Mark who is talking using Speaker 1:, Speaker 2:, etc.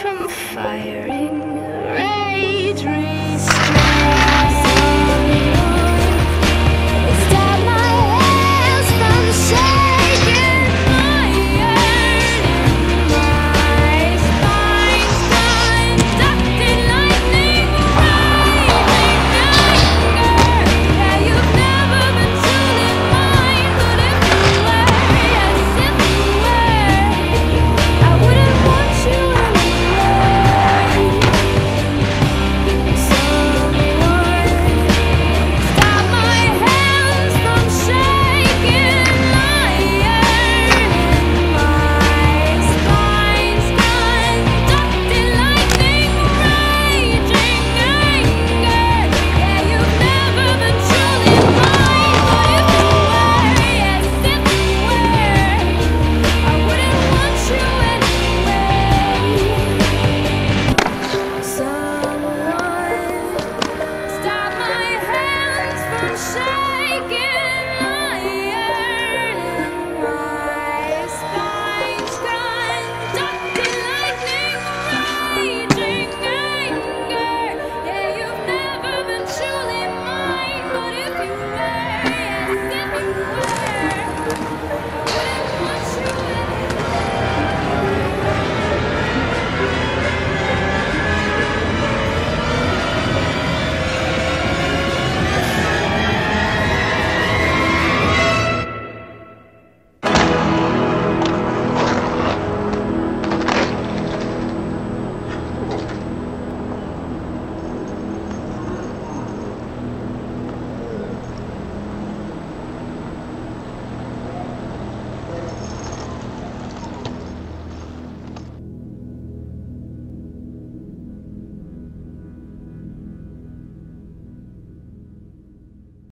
Speaker 1: from firing